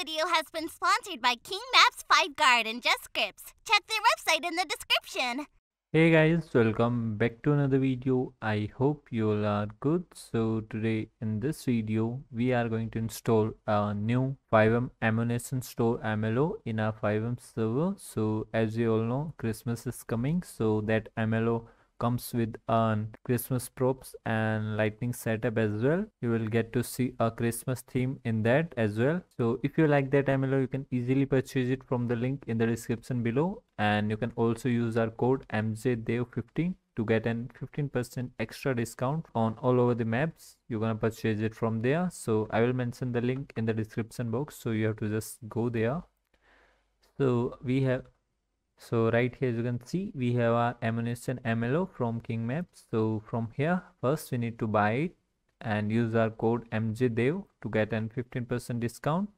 video has been sponsored by King Maps FiveGuard and Just Scripts. Check their website in the description. hey guys welcome back to another video i hope you all are good so today in this video we are going to install a new FiveM ammunition store mlo in our FiveM server so as you all know christmas is coming so that mlo comes with a Christmas props and lightning setup as well. You will get to see a Christmas theme in that as well. So if you like that MLO, you can easily purchase it from the link in the description below. And you can also use our code MJDEV15 to get an 15% extra discount on all over the maps. You're gonna purchase it from there. So I will mention the link in the description box. So you have to just go there. So we have so right here as you can see we have our ammunition mlo from king maps. So from here first we need to buy it and use our code mjdev to get an 15 percent discount.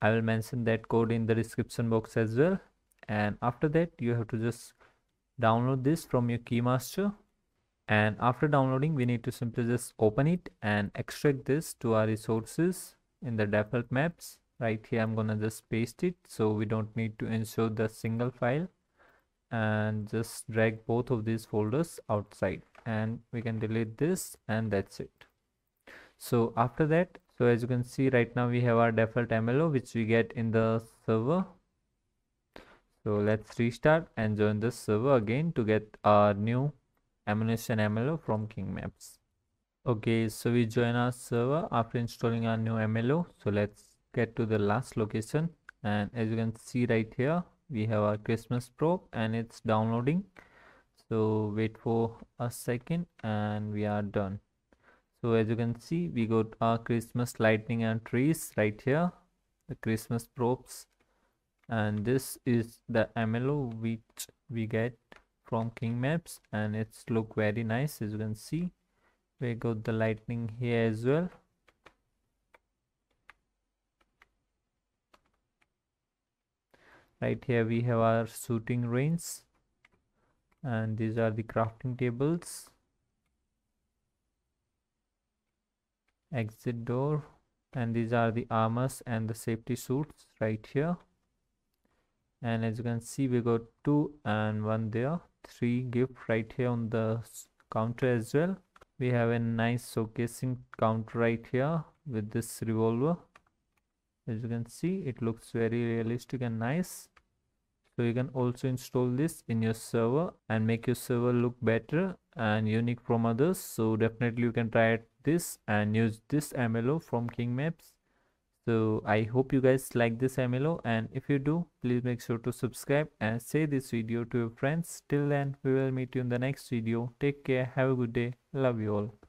I will mention that code in the description box as well. And after that you have to just download this from your keymaster. And after downloading we need to simply just open it and extract this to our resources in the default maps right here i'm gonna just paste it so we don't need to insert the single file. And just drag both of these folders outside and we can delete this and that's it. So after that so as you can see right now we have our default mlo which we get in the server. So let's restart and join the server again to get our new ammunition mlo from king maps. Okay so we join our server after installing our new mlo. So let's get to the last location. And as you can see right here we have our christmas probe and it's downloading. So wait for a second and we are done. So as you can see we got our christmas lightning and trees right here the christmas probes. And this is the mlo which we get from king maps and it's look very nice as you can see. We got the lightning here as well right here we have our shooting range. And these are the crafting tables. Exit door. And these are the armors and the safety suits right here. And as you can see we got two and one there. Three gift right here on the counter as well. We have a nice showcasing counter right here with this revolver. As you can see it looks very realistic and nice so you can also install this in your server and make your server look better and unique from others. So definitely you can try this and use this mlo from king maps. So i hope you guys like this mlo and if you do please make sure to subscribe and share this video to your friends. Till then we will meet you in the next video. Take care. Have a good day. Love you all